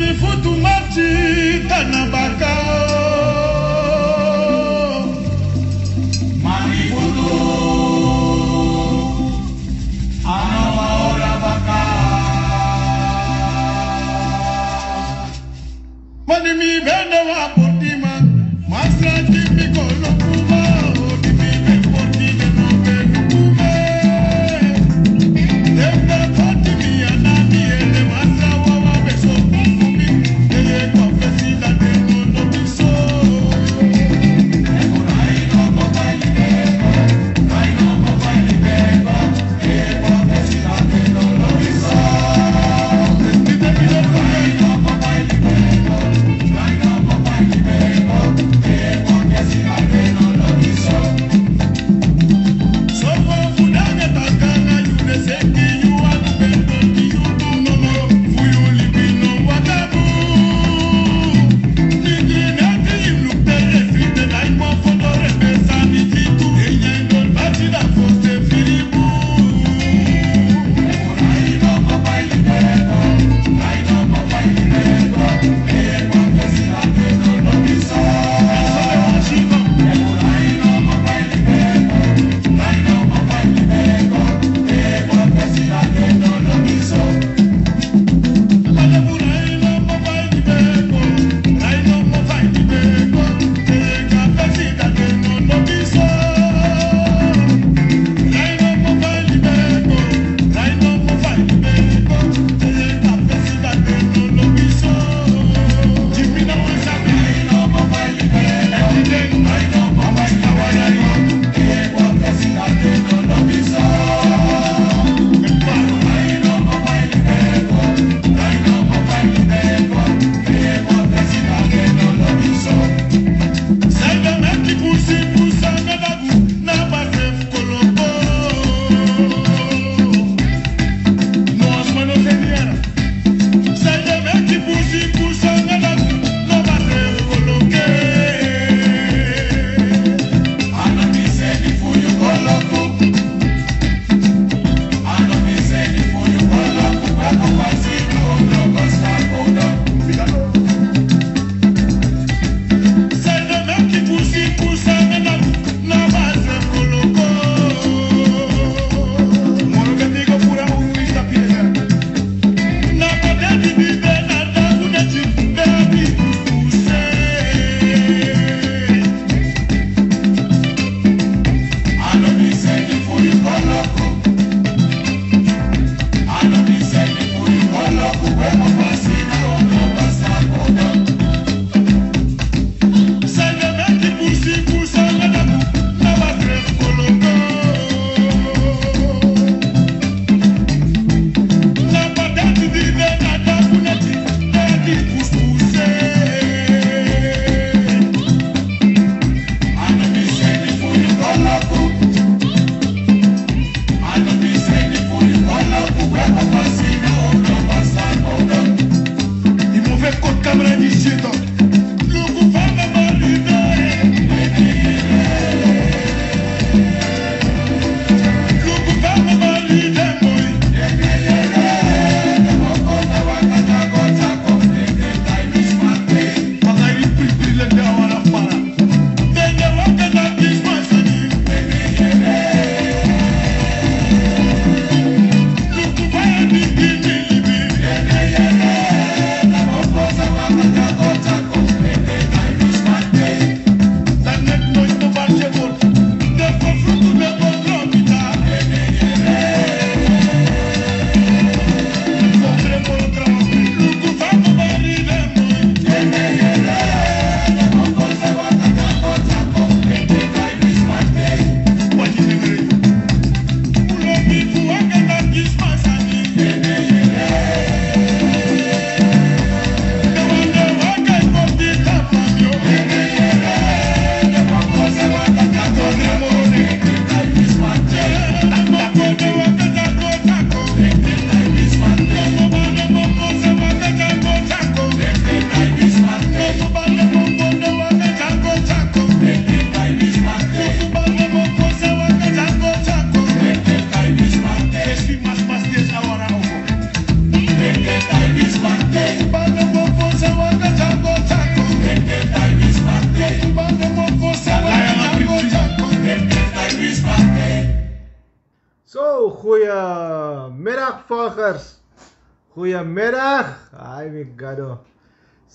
mifutumati tanabaka. Marifutu anawa orabaka. Mani mi bende wapo.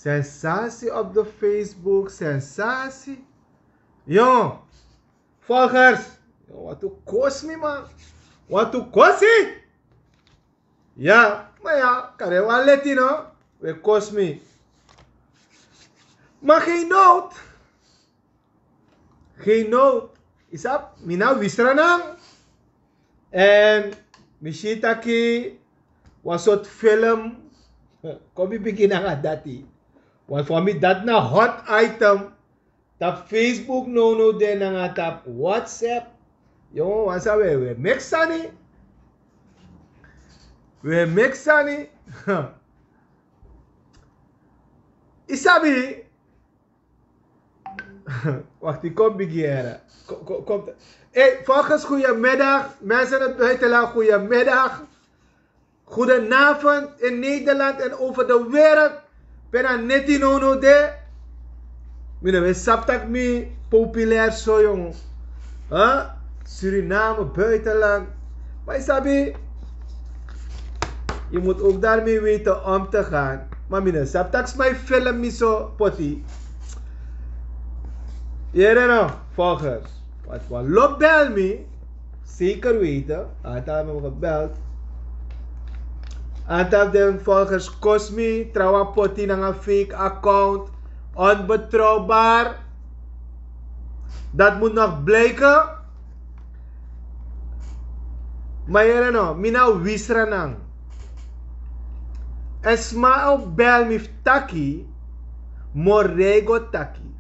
Sensatie op de Facebook. Sensatie. Yo. Volgers. Wat u kost me man. Wat u kost? Ja. Maar ja. Kan je wel letten no. We kost me. Maar geen nood. Geen nood. Isap. Mina wisranang. En Mishitaki was film. Kom je beginnen aan dat. Want voor mij dat na hot item. Tap Facebook no no de na tap WhatsApp. Yo, wasa we we mixani. We mixani. Isabi. Wacht, ik kom beginnen. Kom, kom, kom. Hey, volgens goedemiddag. Mensen het buitenland, goedemiddag. Goedenavond in Nederland en over de wereld. Ben aan net in ono de. Mine we saptak mi populair zo jong. Huh? Suriname, buitenland. Maar sabi, je moet ook daarmee weten om te gaan. Maar mine saptak mijn film mi zo potty. Jere nou, volgers. Wat wat loopt bel me, zeker weten, aantal me gebeld. Aantal kost me, trouwa poti ng een fake account, onbetrouwbaar. Dat moet nog blijken. Maar jere nou, mina wisra nang. En sma ook bel me taki, morego taki.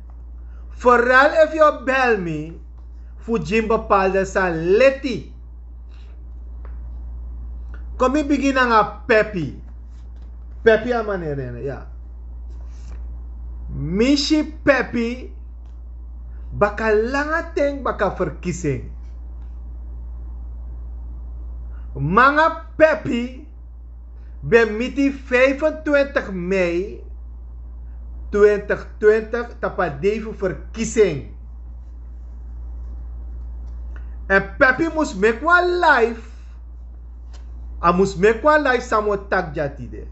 Vooral if je bel me, voor een bepaalde sa leti. Kom ik beginnen aan Pepi. Pepi aan manier, ja. Mishi Pepi, baka langa ting baka verkiezing. Mga Pepi, ben miti 25 mei 2020 tapadevo verkiezing. En Pepi moest one life. A moest make one life samo tak jatide.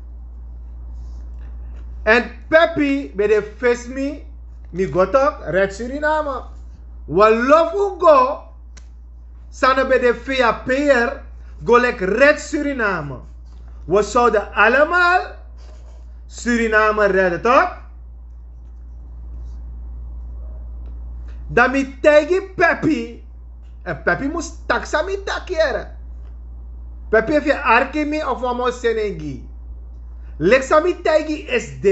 En Pepi bij de face me, mi gotok red Suriname. Walof u go, sana bij de via peer, go lek red Suriname. We zouden allemaal Suriname redden, toch? Dan mi tegi Pepi. En Pepi moest taksa mi takiere. Pepi heeft je arke mi of wamo senengi. Leksa mi tegi SD.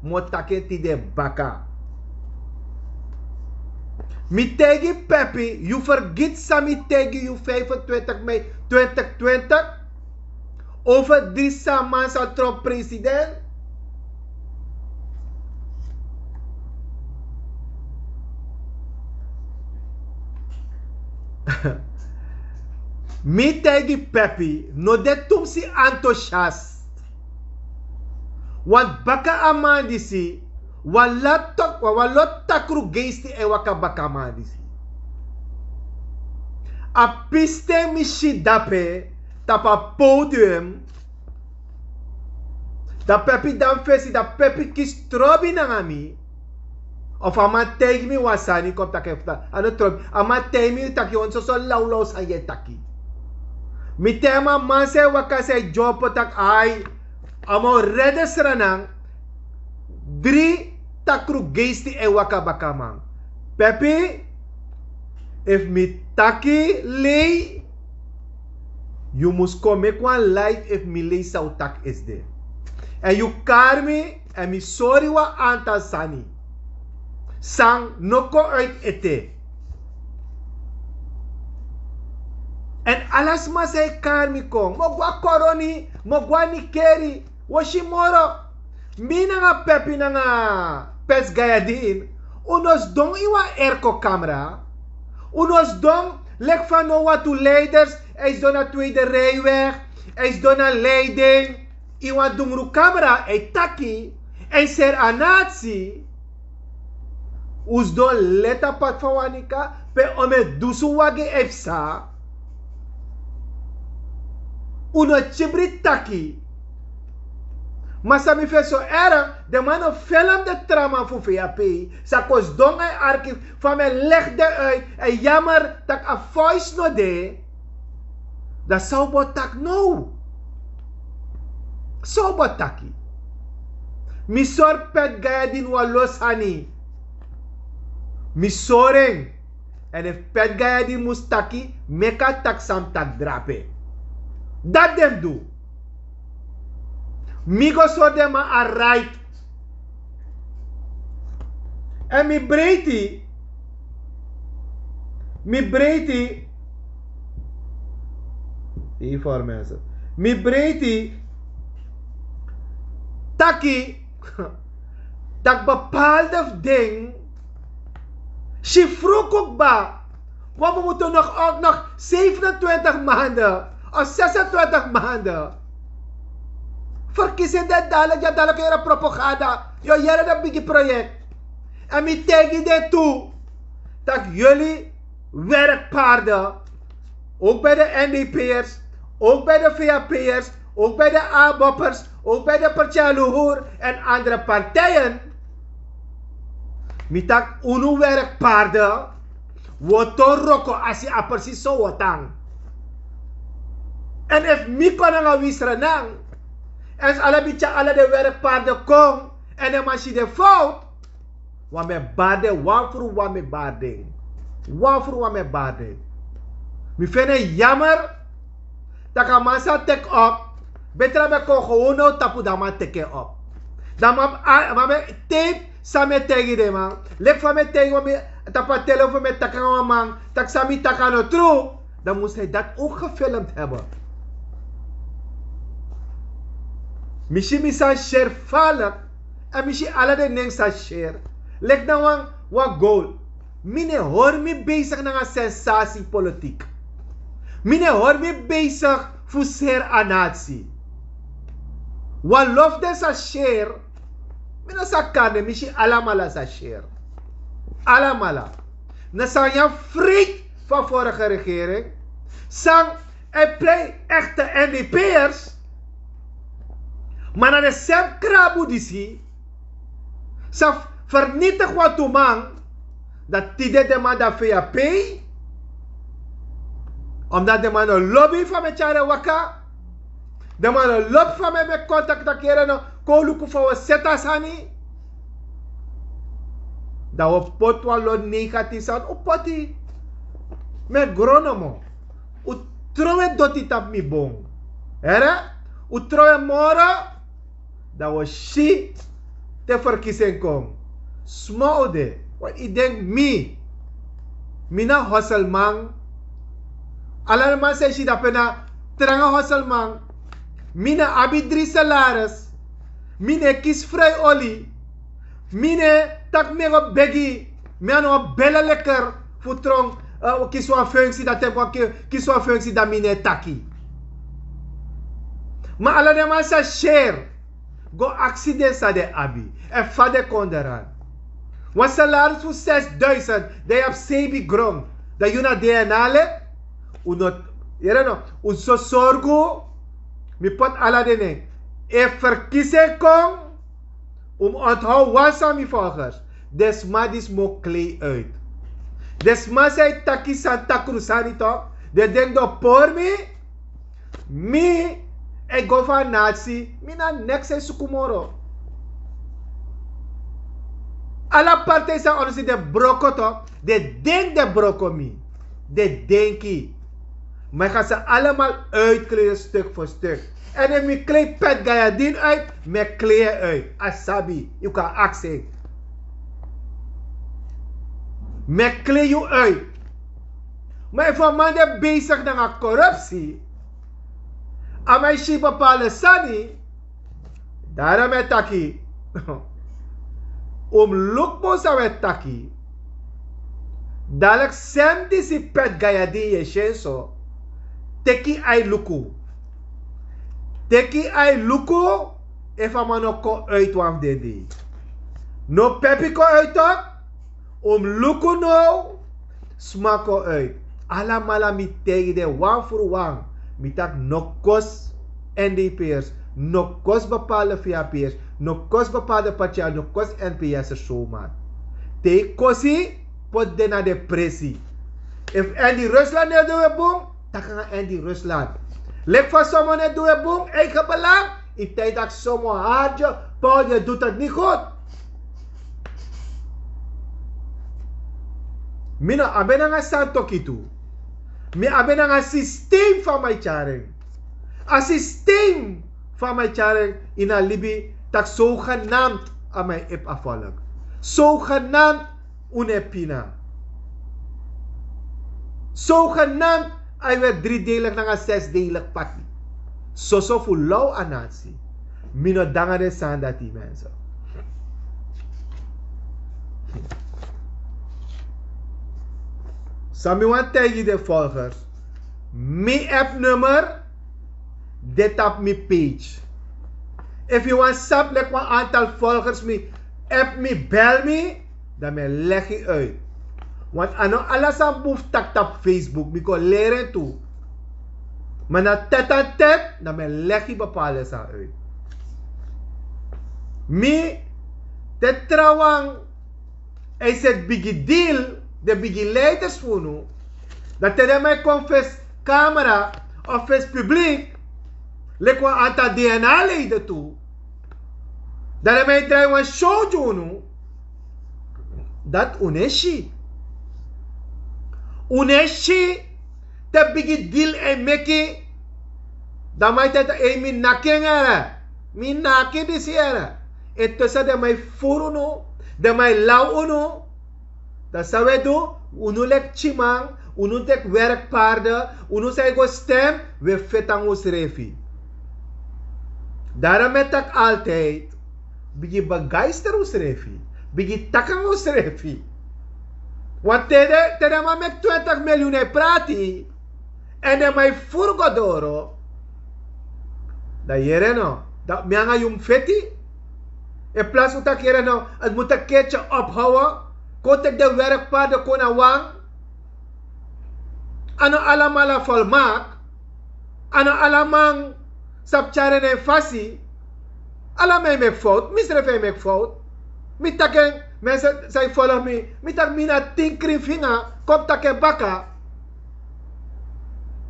Mo take ti de baka. Mi tegi Pepi. You forget sa mi tegi you 25 mei 2020. Over drie maanden zal Trump president. Mi tegi Pepi, no de tum si enthousiast. Want baka amandi si, wala tok, wala takru geisti e waka baka amandi si. A piste mi si dape, tapa podium, da Pepi dan fesi, da Pepi kis trobi na ngami, of ama tegi mi wasani kom take fta. Ano trobi, ama tegi mi taki on so so ye taki. Mi tema manse wakase jopo tak ay amo redes ranang dri takru geisti e waka bakamang. Pepi, if mi taki lay, you must come one life if mi lay sa utak is there. And you karmi, and mi wa anta sani. Sang noko uit ete. En alas masay karmi ko, mogwa koroni, mogwa ni keri, washimoro. Mina nga pepi na nga pes gaya din, unos dong iwa erko camera, unos dong lek van no wat to leiders, is don na tweede rijweg, is don na leiding, iwa dungru camera, e taki, en ser anatsi, us don leta pat fawanika, pe ome dusu wage efsa, uno chibri taki. Maar sa mi fe so erg, de man een film de trauma voor VAP. Sa kos dong ay archief van me legde uit. En jammer dat a voice no de. Dat zou bot tak no. Zou bot taki. Mi sor pet gaya din wa los hani. Mi soreng. En if pet gaya din mustaki, meka tak sam tak drape. Dat dem do. Mi go so dem a right. En mi breiti. Mi breiti. Hier mensen. Mi breiti. Taki. Dat bepaalde ding. Si vroeg ook ba. Want we moeten nog, ook nog 27 maanden. Of 26 maanden. Verkiezen dat dadelijk. Ja, dadelijk er propaganda. Jo, jere dat biggie project. En mi tegen dit toe. Dat jullie werkpaarden. Ook bij de NDP'ers. Ook bij de VAP'ers. Ook bij de ABOP'ers. Ook bij de Partij en andere partijen. Mitak unu werkpaarden. Woto roko asi zo watang. En if mi konan a wisra nang. En alle bicha alle de werkpaarden kom. En de machine de fout. Wa me bade, wan voor wa me bade. Wan voor wa me bade. Mi fene jammer. Dat kan massa tek op. Betra me ko gewoon nou tapu dama teke op. Dama ma me tape sa me tegi de man. Lek van me tegi wa me tapa telefoon met takanga man. Tak sa mi takano true. Dan moest hij dat ook gefilmd hebben. Mishi misa share falak. En mishi alle de neng sa share. Lek na wang wa goal. Mine hoor mi bezig na nga sensatie politiek. Mine hoor mi bezig voor ser a nazi. Wa lof de sa share. Mina sa kane mishi alamala sa share. Alamala. Na sa yan freak van vorige regering. Sang e play echte NDP'ers. Maar na de sem krabu disi. Sa vernietig wat man. Dat tide de man da VAP. Omdat de man een lobby van me chare waka. De man een lobby van me met contact dat keren. Koluku van we setas hani. Dat we pot wa lo negatief zijn. O poti. Me gronomo. U trowe doti tap mi bong. Era? U trowe mora. Dat we shi te verkiezing kom. Smoude. Want ik denk mi. Mina hosselman. Alam man say shi dapena tranga hosselman. Mina abidri salaris. Mine kies vrij olie. Mine tak me op begi. Me ano bella lekker. Futrong. Uh, kies een functie dat heb ik kies een functie dat mine taki. Maar alle de man sa share. Go accident sa de abi. En fade konderan. Want salaris voor 6000. Dat heb sebi grond. Dat je na DNA'le. Unot. Jere no. Un so sorgo. Mi pot ala de ne. E verkiezing kom. Om onthou wasa mi volgers. Desmadis mo klei uit. Desma say taki Santa Cruzani? De denk do por mi. Mi. E governatie. Mi na next e sukumoro. Alla partijen zijn ons de broko toch? De denk de broko mi. De denki. Maar ik ga ze allemaal uitkleden stuk voor stuk. En dan mi kleed pet gayadin uit, me kleed uit. Asabi, je kan accent. Me kleed je uit. Maar van man de bezig met corruptie. Zie bepaalde sani. Daarom met taki. Om lukmo sa met taki. Dalek sem disi pet gayadin je shenso. Teki ay luku. Teki ay luku. Efa mano ko uit wam dedi. No pepi ko uit ook. Om luku no. Smako uit. Alla mala mi tegi de wan voor wan. Mitak no kos NDP'ers, no kos bepaalde VAP'ers, no kos bepaalde partij, no kos NPS er zomaar. Te kosi pot de na depressie. If Andy Rusland net doe boom, dan kan Andy Rusland. Lek van sommige net doe boom, eigen belang. In tijd dat sommige haatje, Paul, je doet het niet goed. Mina abena nga santo kitu. Mi abena nga systeem van mijn charing. A systeem van mijn charing in a libi tak zogenaamd aan mijn ip afvallen. Zogenaamd unepina. Zogenaamd ay werd driedelig na nga zesdelig pati. So so fu low anansi. Mino dangare sanda ti mensen. Wan tegi de volgers. Mi app nummer. Dit op mi page. If you want sap like een aantal volgers mi app mi bel mi. Dan me leg je uit. Want ano alles aan boef tak tap Facebook. Mi ko leren toe. Maar na tet aan tet. Dan me leg je bepaalde sa uit. Mi. Te trouwang. Hij zegt biggie deal. De biggie leiders voor nu. Dat hij mij confess camera. Of is publiek. Lek wa aantal DNA leden toe. Dat hij mij draai een show doen. Dat uneshi. Uneshi. Te bigi deal en meki. Dat mij dat een min naking era. Min naki dis era. Et tussen de mij furu no. De mij lau Dat zou wij doen. Lek chimang. Uno tek werkpaarden. Uno say go stem. We fetang ons refi. Daarom met altijd. Bigi begeister ons refi. Bigi takang ons refi. Want tede, tede ma mek 20 miljoen e prati. En de mai furgo doro. Da yere no. Da mianga yung feti. E plus utak yere no. Het moet een keertje ophouden. Kot ik de werkpaarden kon wang. Ano alamala volmaak. Ano alamang sapcharen en fasi. Alla mij make fout. Misre fe make fout. Mi mensen zij follow me. Mi tak mina tinkri finga. Kom taken baka.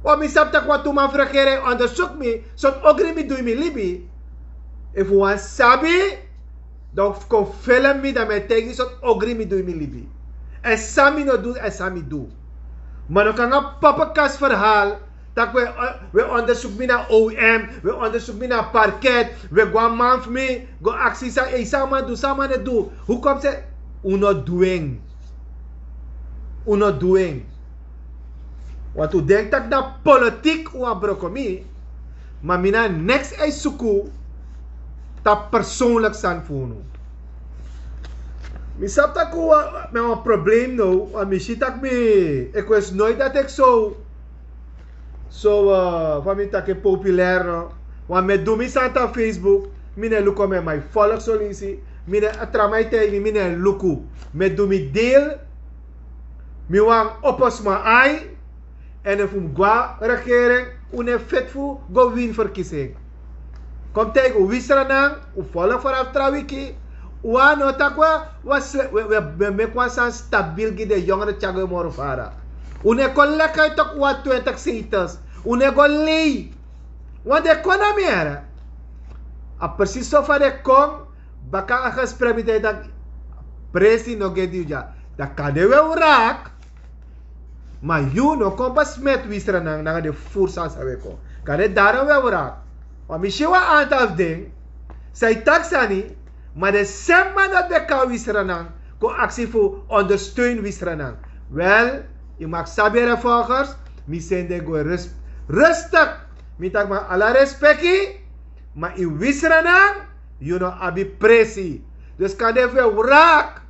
Wa mi sap tak tuma frekere onderzoek mi. Sot ogri mi mi libi. If sabi. Dan kon film mi dat mij tegen sot ogri mi doe mi libi. En sami no doe en sami doe. Maar dan kan een pappenkas verhaal. Dat we, we onderzoek me naar OM, we onderzoek me naar parket, we gaan man voor me, go actie sa, hey, sama do, sama ne do. Hoe komt ze? Uno doing. Uno doing. Want u denkt dat dat politiek u aan me, maar mina next is suku, zijn voor nu. Misap tak ko met een probleem nou, want misschien tak me, ik wist nooit dat ik zo So, uh, van mij tak populair, no? Want met doe santa Facebook, mine luko met mijn volk solisi, mine atramai tegen mine luku. Met doe mi deel, mi wang opos ma ai, en if um gwa regering, une fetfu go win verkiezing. Kom tegen wisra nang, u volk vanaf trawiki, Wa no takwa was we we we me kwa san stabil gide jongere chago moro fara. Une kon lekker tok wa 20 zetels. Une go lei. Want de economie era. A precies zo van de kom, baka a gesprek met dat presi no gedi ja. Da kade we urak. Maar you no kom pas met wisra nang nang de fursa sa we ko. Kade daro we urak. Wa mi shiwa aantal ding. Zij taxani, maar de semma dat de kan wisranang, ko actie voor ondersteun wisranang. Wel, je mag sabere volgers, mi sende go rust, rustig. Mi tak ma ala respecti, maar i wisranang, you know abi presi. Dus kan de ve wrak,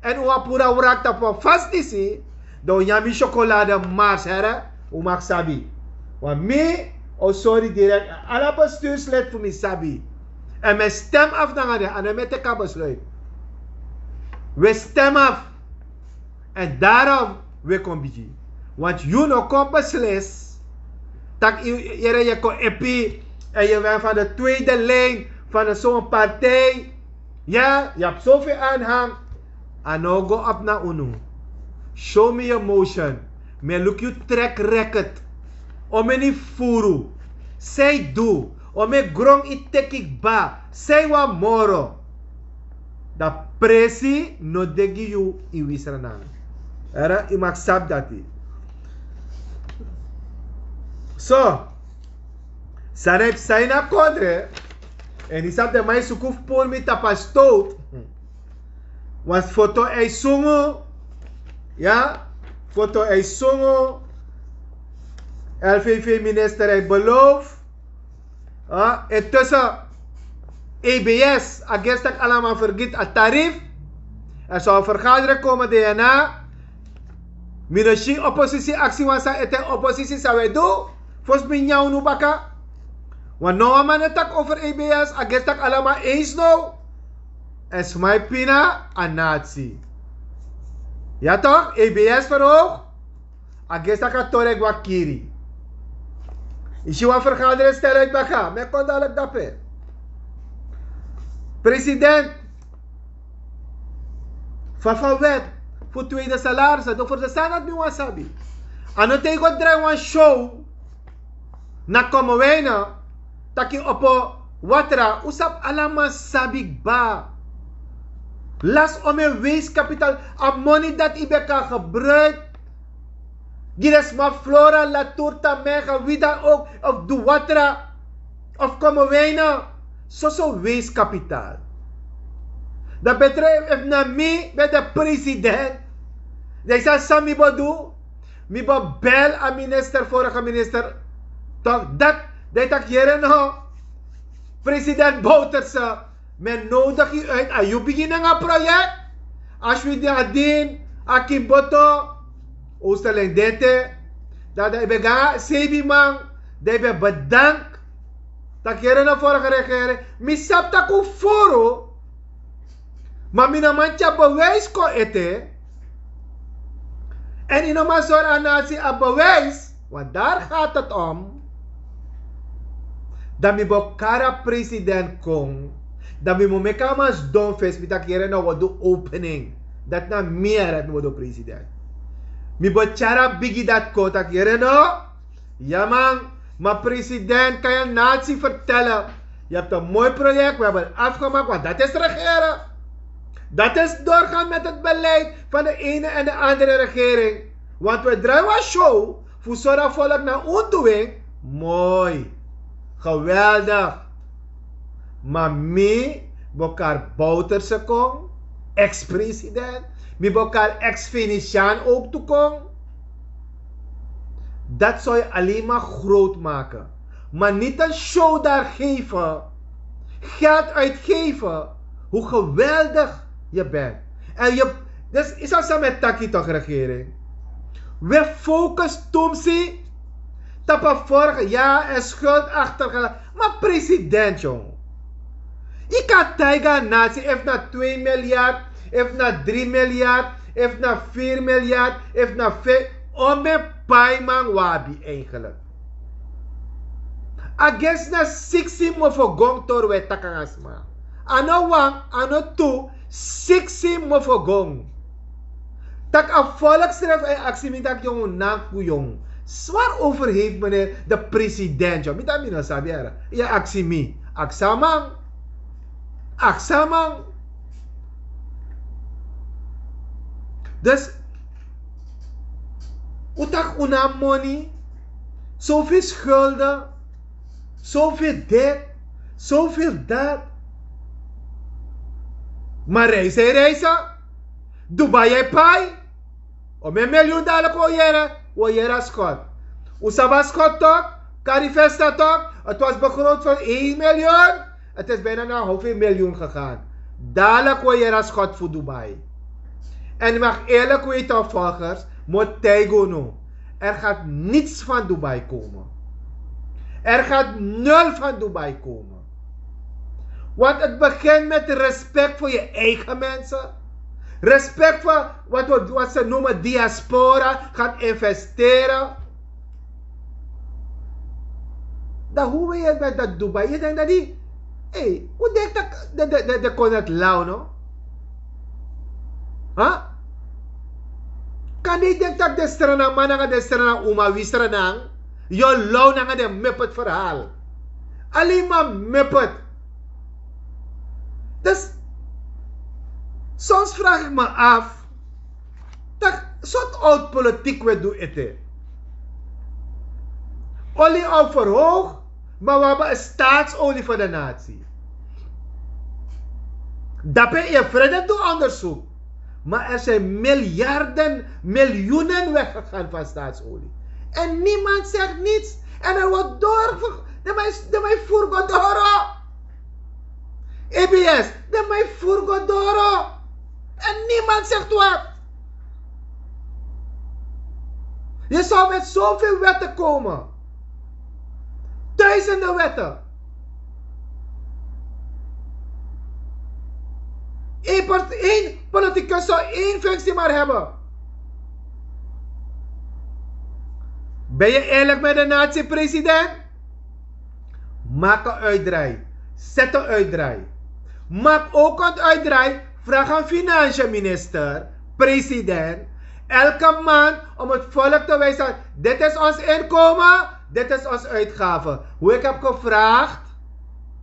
en u apura wrak tap vast disi, do yami chocolade mars hera, u mag sabi. Want mi, oh sorry direct, ala bestuurslid voor mi sabi. En mijn stem af naar de en met de besluit. We stem af. En daarom we komen bijeen. Want you no kom beslis. Tak je, je, je epi. En je bent van de tweede lijn van zo'n partij. Ja, je hebt zoveel aanhang. En nou go op naar UNO. Show me your motion. Me look you track record. Ome ni furu. Say do. Ome grong i tekik ba. Say wa moro. Da presi no degi you i wisranang. Era i mag sab dati. So. Sarep na kodre. En isap de mai sukuf por mi tapastot. Was foto ay sungo. Ja? Foto ay sungo. LVV minister ay beloof. Ah, intussen EBS, agest ik allemaal vergiet het tarief. Er zou een vergadering komen daarna. Misschien oppositie actie was het oppositie zou wij doen. Volgens mij jou nu baka. Want nou man het tak over EBS, agest ik allemaal eens nou. Es my pina a nazi. Ja toch? EBS verhoog. Agest ik a torek wakiri. Je een vergadering stellen uit baka? Men kon dadelijk dappen. President van van wet voor tweede salaris, dat voor de sanat nu wasabi. En dan tegen draai een show na komen wij na taki opo watra usap alama sabik ba. Las om een weeskapitaal, a money dat ibeka gebruikt. Gires ma flora la turta mega wie dan ook of de watra of komen wij na zo zo weeskapitaal. Dat betreft na met de president. Dat is Sam mi bodu. Mi bo bel a minister vorige minister. Toch dat dat ik hier. President Bouterse. Men nodig je uit. Als je begint een project. Als we die adin. Akim Boto. Oosterling dete. Dat ik bega. Sebi man. Dat ik bedankt. Tak yere na vorige regering. Mi sap tak u foro. Maar mi na mancha bewijs ko ete. En in een soort anatie a bewijs. Want daar gaat het om. Dat mi bo kara president kong. Dat mi mo meka mas don fest. Mi tak yere na wado opening. Dat na meer het president. Mi bo chara bigi dat ko tak yere no. Ja man. Maar president kan je natie vertellen. Je hebt een mooi project, we hebben het afgemaakt, want dat is regeren. Dat is doorgaan met het beleid van de ene en de andere regering. Want we draaien een show voor zorg volk naar ondoing. Mooi. Geweldig. Maar me, elkaar Bouterse kom, ex-president, me elkaar ex-Venetiaan ook toekom. Dat zou je alleen maar groot maken. Maar niet een show daar geven. Geld uitgeven. Hoe geweldig je bent. En je, dus is dat met Taki toch regering? We focussen Tomsi. Tappen vorige, ja, en schuld achtergelaten. Maar president, jong. Je kan Taiga nazi heeft naar 2 miljard, heeft naar 3 miljard, heeft naar 4 miljard, heeft naar 5. Om paimang wabi eigenlijk. Against na 60 mo for gong tor we takangasma. Ano wang, ano tu, 60 mo for gong. Tak a volksref ay aksimintak yung naku yung. Zwaar over heeft meneer de president. Yo. Mita mi sabi era. Ja aksimi. Aksamang. Aksamang. Dus Utak una money. Zoveel schulden. Zoveel dit. Zoveel dat. Maar reizen, reizen. Dubai pai. O me miljoen dollar ko jere. O jere schot. Usaba schot toch. Carifesta toch. Het was begroot van 1 miljoen. Het is bijna naar hoeveel miljoen gegaan. Dadelijk ko jere schot voor Dubai. En ik mag eerlijk weten, volgers. Motegono. Er gaat niets van Dubai komen. Er gaat nul van Dubai komen. Want het begint met respect voor je eigen mensen. Respect voor wat, wat ze noemen diaspora. Gaat investeren. Dat hoe we het met dat Dubai. Je denkt dat die. Hé, hey, hoe denk dat de, de, de, de kon het lauw, no? Huh? Kan die denkt dat de man de strana uma? Jo lauw na de muppet verhaal. Alleen maar muppet. Dus, soms vraag ik me af. Dat soort oud politiek we doen het. Olie al verhoog, maar we hebben een staatsolie voor de natie. Ben je vrede doen onderzoek. Maar er zijn miljarden, miljoenen weggegaan van staatsolie. En niemand zegt niets. En er wordt door. De mij voergo door. EBS, de mij voergo door. En niemand zegt wat. Je zou met zoveel wetten komen. Duizenden wetten. Eén, politicus zou één functie maar hebben. Ben je eerlijk met de natie-president? Maak een uitdraai. Zet een uitdraai. Maak ook een uitdraai. Vraag aan financiën minister, president, elke maand om het volk te wijzen. Dit is ons inkomen, dit is ons uitgave. Hoe ik heb gevraagd,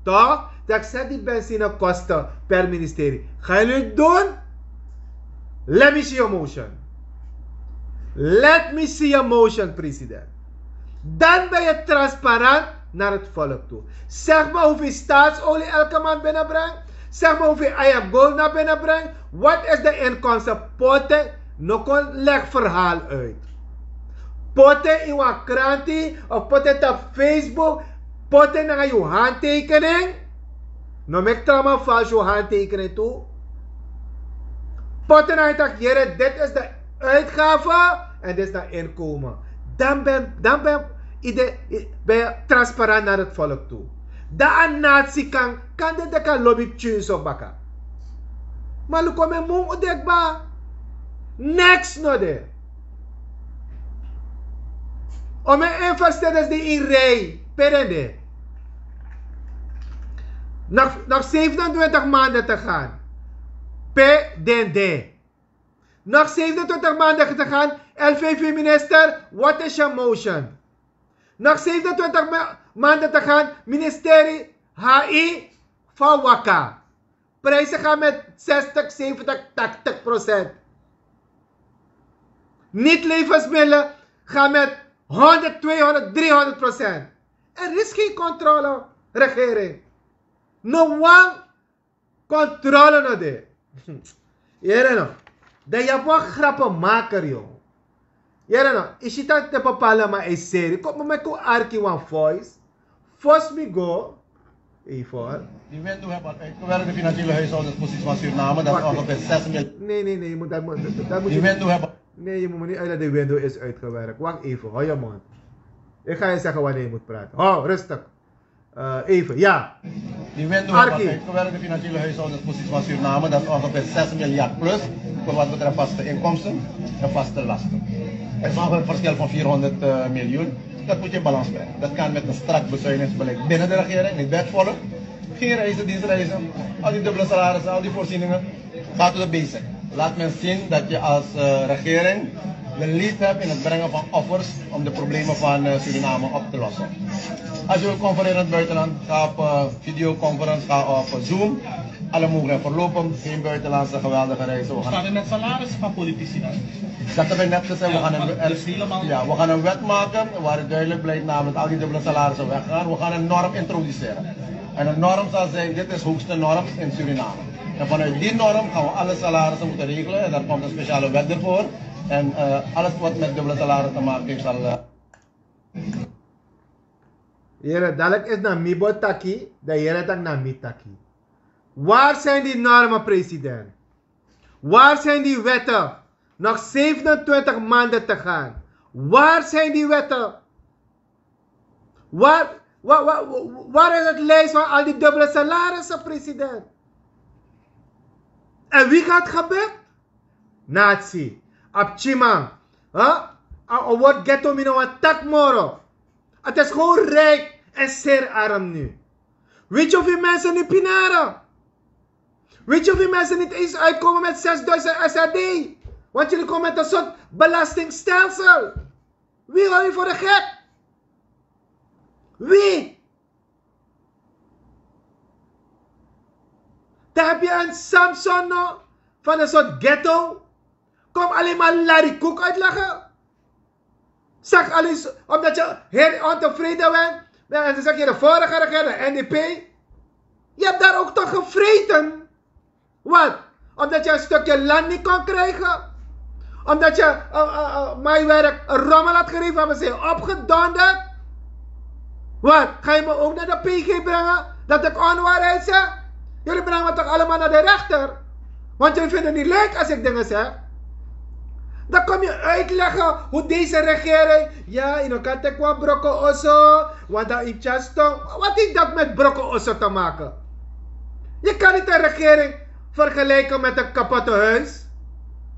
toch? Dat ik zet die benzinekosten per ministerie. Ga jullie het doen? Let me see your motion. Let me see your motion, president. Dan ben je transparant naar het volk toe. Zeg maar hoeveel staatsolie elke maand binnenbrengt. Zeg maar hoeveel gold naar binnen brengt. Wat is de inkomsten? Poten, nog een leg verhaal uit. Poten in een krantie of poten op Facebook. Poten naar je handtekening. Nou, ik trauma vals je handtekening toe. Poten naar je dit is de uitgave en dit is de inkomen. Dan ben, dan ben, ben je transparant naar het volk toe. Da een natie kan, kan de kan lobby tunes op baka. Maar lu kome mong udek ba? Next no de. O me investeerders die in rij, perende. Nog, nog 27 maanden te gaan. PDD. Nog 27 maanden te gaan. LVV minister, what is your motion? Nog 27 ma maanden te gaan. Ministerie HI van Waka. Prijzen gaan met 60, 70, 80 procent. Niet levensmiddelen gaan met 100, 200, 300 procent. Er is geen controle, regering. No one controle no de. Jere no. Dat je wat grappen maken, joh. Jere no. Is het te bepalen maar een serie. Kom maar met arki one voice. Force me go. Even. Die wet hebben al uitgewerkt, de financiële huishoudingspositie van Suriname, dat is ongeveer 6 miljoen. Nee, nee, nee. Je moet, dat, moet, dat moet Die wet hebben Nee, je moet me niet uit dat de window is uitgewerkt. Wacht even, hou je mond. Ik ga je zeggen wanneer je moet praten. Oh, rustig. Uh, even, ja. Die uitgewerkt, de financiële huishoudingspositie van Suriname, dat is ongeveer 6 miljard plus voor wat betreft vaste inkomsten en vaste lasten. Er is ongeveer een verschil van 400 eh, miljoen. Dat moet je in balans brengen. Dat kan met een strak bezuinigingsbeleid binnen de regering, niet bij het volk. Geen reizen, dienstreizen, al die dubbele salarissen, al die voorzieningen. Ga to the basic. Laat men zien dat je als eh, regering de lead hebt in het brengen van offers om de problemen van eh, Suriname op te lossen. Als je wil confereren in het buitenland, ga op uh, videoconference, ga op eh, Zoom. Alle mogelijke voorlopig, geen buitenlandse geweldige reizen. We gaan Staan er met salarissen van politici dan? dat hebben we net gezegd, we gaan, een, ja, we gaan een wet maken waar het duidelijk blijkt namelijk al die dubbele salarissen weggaan. We gaan een norm introduceren. En een norm zal zijn, dit is hoogste norm in Suriname. En vanuit die norm gaan we alle salarissen moeten regelen en daar komt een speciale wet ervoor. En eh, alles wat met dubbele salarissen te maken heeft zal... eh, Jere, dadelijk is naar Mibo Taki, dat jere tak naar mi Taki. Waar zijn die normen, president? Waar zijn die wetten? Nog 27 maanden te gaan. Waar zijn die wetten? Waar, waar, waar, waar is het lijst van al die dubbele salarissen, president? En wie gaat gebeuren? Nazi. Abchimang. Huh? A wordt ghetto een tak moro. Het is gewoon rijk. En zeer arm nu. Weet je hoeveel mensen nu pinaren? Weet je hoeveel mensen niet eens uitkomen met 6000 SRD? Want jullie komen met een soort belastingstelsel. Wie hou je voor de gek? Wie? Dan heb je een Samson van een soort ghetto. Kom alleen maar Larry Cook uitleggen. Zeg alleen, zo- omdat je heel ontevreden bent. En dan zeg je de vorige regering, de NDP. Je hebt daar ook toch gevreten. Wat? Omdat je een stukje land niet kon krijgen? Omdat je uh, uh, uh, mijn werk rommel had gegeven, hebben ze opgedonderd? Wat? Ga je me ook naar de PG brengen? Dat ik onwaarheid zeg? Jullie brengen me toch allemaal naar de rechter? Want jullie vinden het niet leuk als ik dingen zeg? Dan kom je uitleggen hoe deze regering. Ja, in elkaar te kwam brokko osso. Want is just Wat heeft dat met brokko osso te maken? Je kan niet een regering vergelijken met een kapotte huis.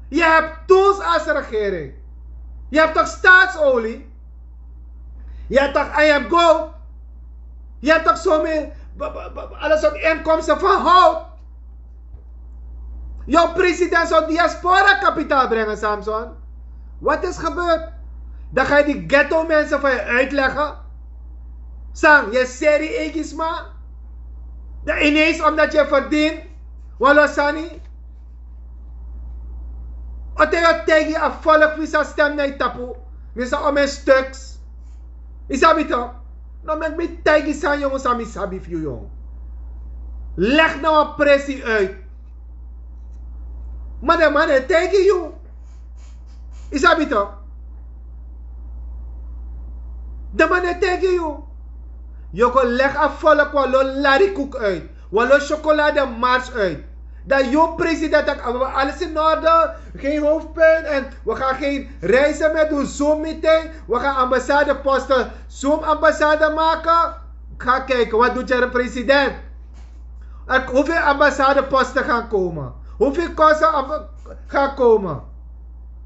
Je hebt tools als regering. Je hebt toch staatsolie? Je hebt toch IM Go? Je hebt toch zo meer. b- b- b- Alles soort inkomsten van hout? Jouw president zou diaspora kapitaal brengen, Samson. Wat is gebeurd? Dan ga je die ghetto mensen van je uitleggen. Sang, je serie egisma. Dan ineens omdat je verdient. Walo sani. Ote yo tegi a volk sa stem na itapu. Mi sa ome stuks. Isabi to? Nou met me tegi san jongens mi sabi fiu jong. Leg nou een pressie uit. Maar de man is tegen je. Isabi toch? De man is tegen je. Je kan leg een volk wat lo larikoek uit. Wat lo chocolade mars uit. Dat je president alles in orde, geen hoofdpijn en we gaan geen reizen meer doen, Zoom meeting. We gaan ambassadeposten, Zoom ambassade maken. Ga kijken, wat doet je president? Er, hoeveel ambassadeposten gaan komen? Hoeveel kosten amb- gaan komen?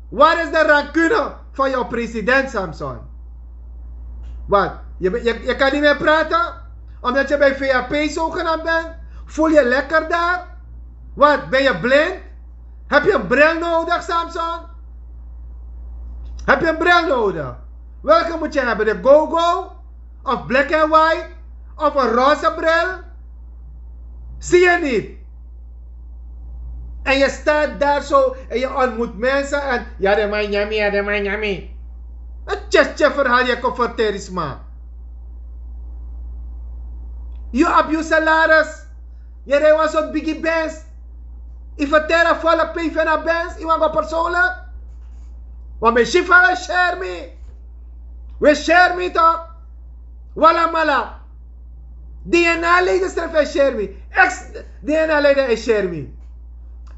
Waar is de rancune van jouw president, Samson? Wat? Je, je kan niet meer praten? Omdat je bij VAP zogenaamd bent? Voel je lekker daar? Wat? Ben je blind? Heb je een bril nodig, Samson? Heb je een bril nodig? Welke moet je hebben? De go-go? Of black and white? Of een roze bril? Zie je niet? En je staat daar zo en je ontmoet mensen en ja, de man yummy, ja, de man yummy. Een tjestje verhaal je conforterisme. Je op je salaris. Je rijdt was op biggie bands. Je vertelt volk pay van een bands. Je mag persoonlijk. Want mijn chef van share me. We share me toch? Wala mala. DNA leden streffen share me. Ex DNA leden share me.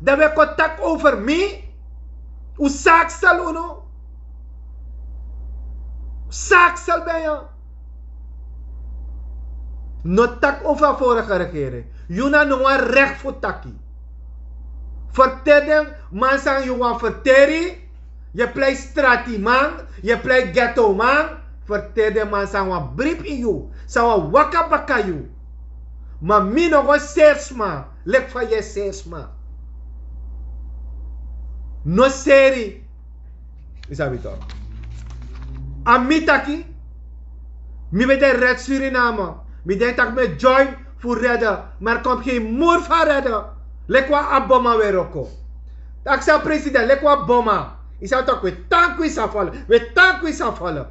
Dan we contact over me. Hoe zaak zal uno? Zaak zal bij jou. No tak over vorige regering. Yuna no wan recht voor taki. Vertellen man sang you wan verteri. Je play strati man. Je play ghetto man. Vertellen man sang wan brief in you. Sa wan waka baka you. Maar mi no go sersma. Lek van je sersma. No seri. Isabi toch. Amitaki. Mi weet de red Suriname. Mi denkt dat me join voor redden. Maar komt geen moer van redden. Lekwa aboma weer oko. Ik zei president, lekwa boma. Zei toch, we tank is afvallen. We tank is afvallen.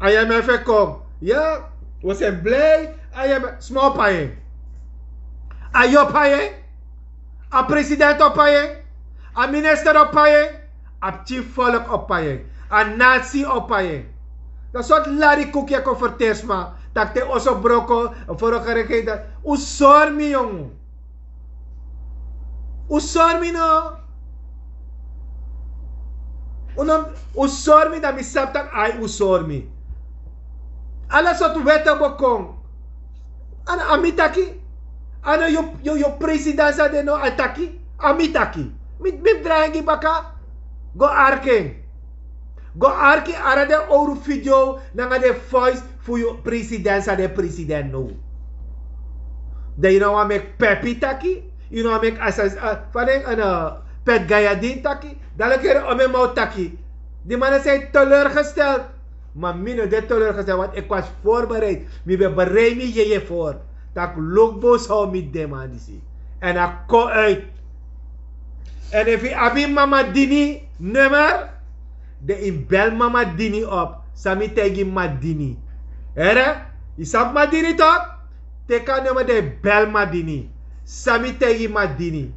IMF kom. Ja, we zijn blij. IMF, small paying. Ayo paying. A president op paying. A minister op paying. A chief volk. A nazi op paying. Dat soort lari koekje converteers maar. Dat te oso broko. Vorige regering. dat- Usor mi jong. Unam usor mi dat mi sap tak ay usor mi. Ala soort wetten bekong. Ana amitaki. Ano yo yo yo president sa de no ataki. Amitaki. Mit mit drangi baka. Go arking. Go arki ara de video nanga de voice je president sa de president no. De you know make pepi taki, you know make asas uh, van een uh, pet gayadin taki, keer om hem out taki. Die mannen zijn teleurgesteld. Maar mino de teleurgesteld, want ik was voorbereid. Mi be bereid mi je je voor. Met de man die En ik kom uit. En if je abi mama dini nummer, de in bel mama dini op. Sami tegi ma dini. Era? Isap ma dini toch? Teka nummer de bel ma dini. Sami tegi ma dini.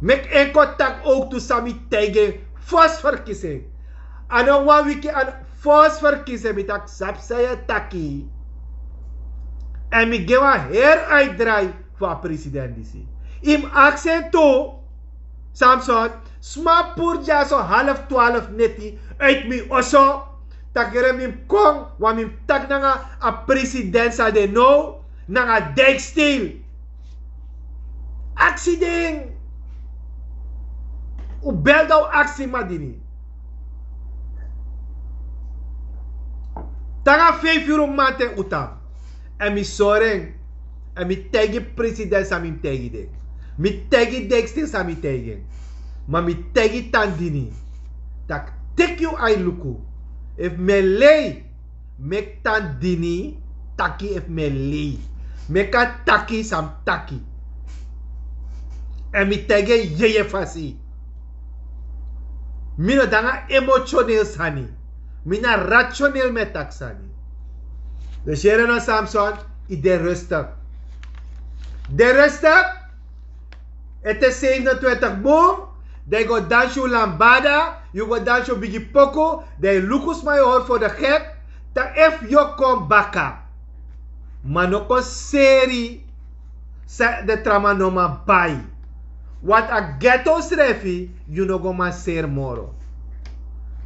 Mek en contact ook to sami tegi fos verkiezing. Ano wa wiki an fos verkiezing met ak sap saya taki. En mi gewa her uitdraai voor president disi. Im accent to Samson, sma purja so half twaalf neti uit mi oso. Takere mim kong, wa mim tak nanga a president sa de no, nanga dijkstil. Actie ding. U bel daw actie madini. Tanga vijf uur om maand utam. En mi soreng. En mi tegi president sa mi tegi ding. Mi tegi dijkstil sa mi tegi. Maar mi tegi tandini. Tak tek you ay luku. If me lei, mek tandini, taki if me lei. Meka taki sam taki. En mi tege yeye fasi. Mina danga emotioneel sani. Mina rationeel met tak sani. Dus no Samson, i de rustig. De. Het is 27 boom. They go dance lambada. You go dance you bigi poco. They my hoor voor de gek. Dat if you kom baka. Manoko seri. Sa de trama no ma bai. Wat a ghetto srefi. You no go ma ser moro.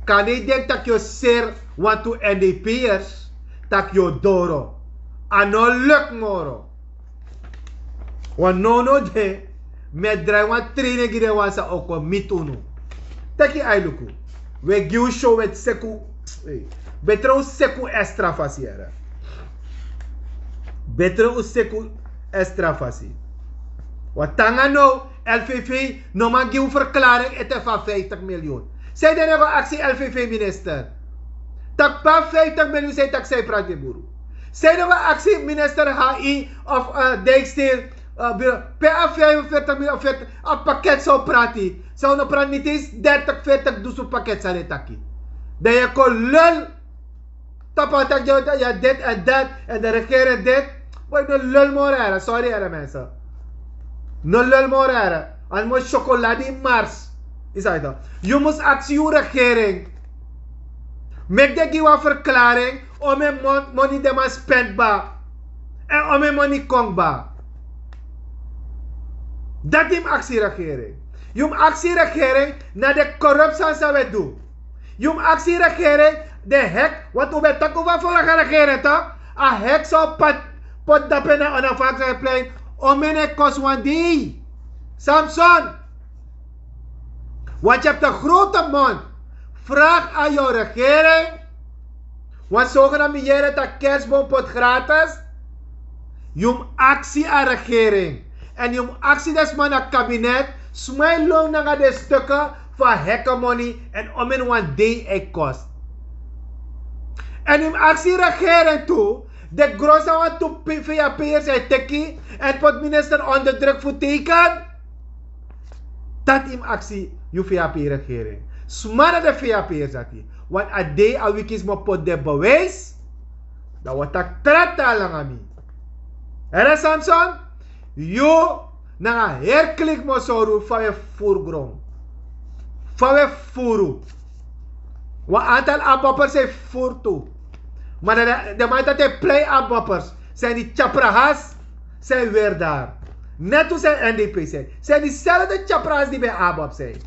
Kan ik denk dat je ser want to NDP'ers. Dat je doro. Ano luk moro. Want no no de. Met draai wan trainen gire wan sa oko mitunu. Taki ai luku. We giu show met seku. Betro seku extra fasiera. Betro seku extra fasi. Wat tanga no LVV no man giu verklaring ete van 50 miljoen. Zij den hebben actie LVV minister. Tak pa 50 miljoen zij tak zij praat de buru. Zij hebben actie minister HI of uh, Dijksteel uh, PA 45 miljoen een pakket zou praten. Zou nou praten niet eens 30, 40 dus een pakket zou taki. Dat je kon lul. Tapatak je ja dit en dat en de regering dit. Boy, no lul morera. Sorry era mensen. No lul morera. Al mo chocolade in mars. Is dat dan? Je moet actie regering. Met de giwa verklaring om mijn money de man spend ba. En om mijn money kong ba. Dat is actieregering. Moet actieregering naar de corruptie zou we doen. Moet actieregering de hek, wat we met over voor de regering toch? A hek zou pot dapen na onafhankelijke plein om een kost one day. Samson. Want je hebt een grote mond. Vraag aan jouw regering. Want zogenaamde jaren dat kerstboompot gratis. Moet actie aan regering. En actie des man naar kabinet. Smijt lang naar de stukken van hekkenmoney. En om in one day het kost. En moet actie regering toe. De grootste wat toe via peers en tekkie. En pot minister onder druk voor teken. Dat is actie je via regering. Smara de via peers dat Want a day a week is mo pot de bewijs. Dat wat ik trata lang aan mij. Samson? Yo na herklik mo soru van we voorgrond. Van we furu. Wa aantal aboppers zijn voor toe. Maar de, de man dat play aboppers zijn die chaprahas zijn weer daar. Net hoe zijn NDP zijn. Zijn diezelfde chaprahas die bij abop zijn.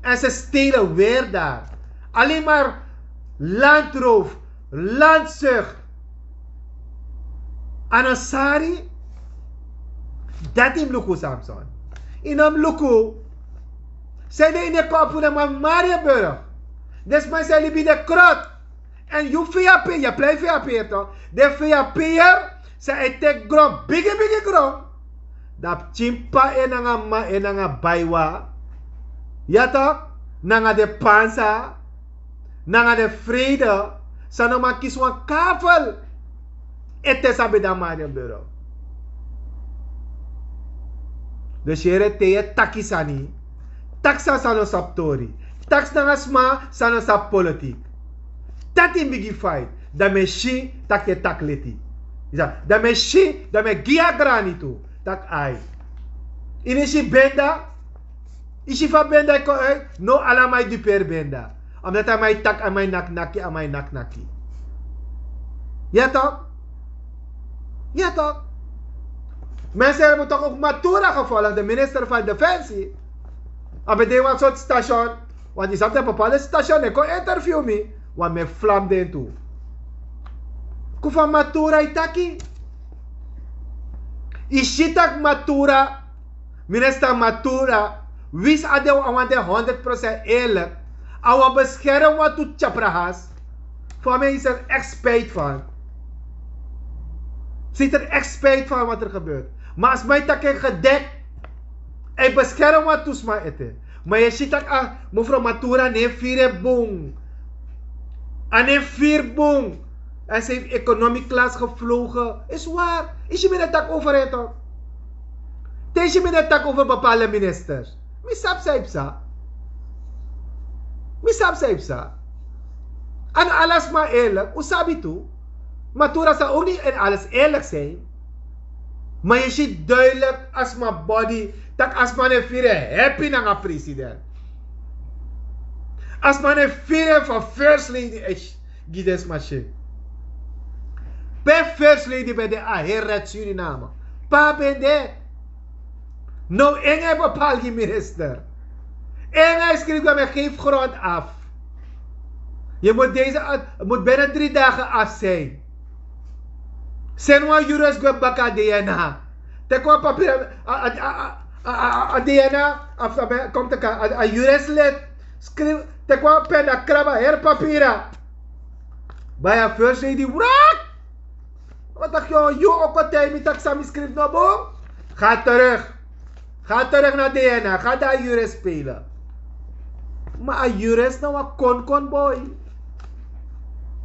En ze stelen weer daar. Alleen maar landroof, landzucht. Anasari dat im luku Samson. Inam luku. Zij de in de kapu na Mariaburg. Dus men zei libi de krot. En you VAP, je blijft VAP toch? De VAP'er, ze etek grom, bigge bigge grom. Dat chimpa en ma en nga baiwa. Ja toch? Nanga de pansa. Nanga de vrede. Sana ma kiswan kavel. Ete sabi da Jere teye takisani. Taksa sano saptori. Taks nanga sma sano sap politiek. Dat in bigi fight. Da me shi tak je tak leti. Ja, da me shi. Tak ai. Ini si benda. Isi fa benda ko eh, no ala mai benda. Omdat hij tak mij nak naki mij nak naki. Ja toch? Mensen hebben toch ook Matura gevolgd, de minister van Defensie. Maar wat soort station, want die zat op bepaalde station, ik kon interview me, want me vlam den toe. Ku van Matura itaki. Ishitak Matura, minister Matura, wist ade want 100% eerlijk. Awa bescherm wat toe chaprahas. Voor mij is er echt spijt van. Ziet er echt spijt van wat er gebeurt. Maar als mij tak ik gedekt. Ik bescherm wat toesma eten. Maar je ziet dat ah, mevrouw Matura nee vier boom. En nee vier boom. En ze heeft economic gevlogen. Is waar. Is je met tak over het? Is je met tak over bepaalde ministers. Misap sa Misap sa En alles maar eerlijk. Usabi toe. Matura zou ook niet in alles eerlijk zijn. Maar je ziet duidelijk als mijn body, dat als man een vier happy naar een president. Als man een vier van first lady is, gides machine. Bij first lady bij de Aheret Suriname. Pa ben de. Nou, enge bepaal je minister. Enge schrijft dat men grond af. Je moet deze, moet binnen drie dagen af zijn. Senwa juris gwe baka DNA. Te kwa papier a DNA af komt te ka a juris let skrif te kwa pen a kraba her. Bij a first lady wrak. Wat dacht je, je ook wat tijd met taxami skrif no boom? Ga terug. Ga terug naar DNA. Ga daar juris spelen. Maar a juris nou a kon kon boy.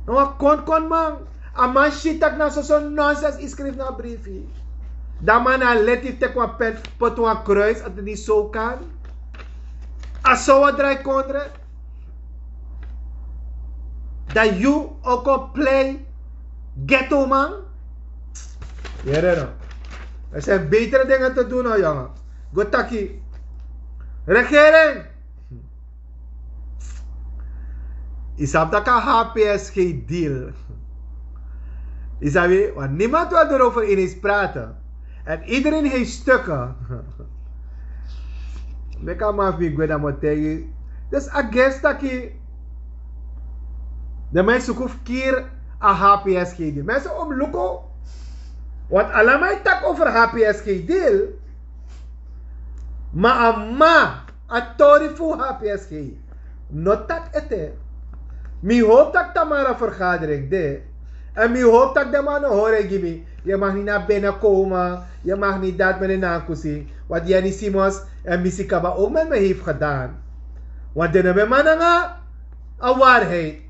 Nou a kon kon man. A man shitak na so son nonsense iskrift na briefie. Da man a leti tek wa pen pot wa kruis at die zo kan. A so wa draai kondre. Dat you ook op play ghetto man. Jere no. Er zijn betere dingen te doen nou jongen. Gotaki. Regering. Isap dat ka HPSG deal. Isabi, want niemand wil erover ineens praten. En iedereen heeft stukken. Ik kan maar wie gweda motegi. Dus a guess dat je de mensen hoef keer a HPSG deal. Mensen om luko. Want allemaal tak over HPSG deal. Maar a ma a tori fu HPSG. Not tak ete. Mi hoop dat Tamara vergadering de. En mi hoop dat de man horen gibi. Je mag niet naar binnen komen. Je mag niet dat met een nakusi. Wat Jenny Simons en Missy Kaba ook met me heeft gedaan. Want de hebben man nga een waarheid.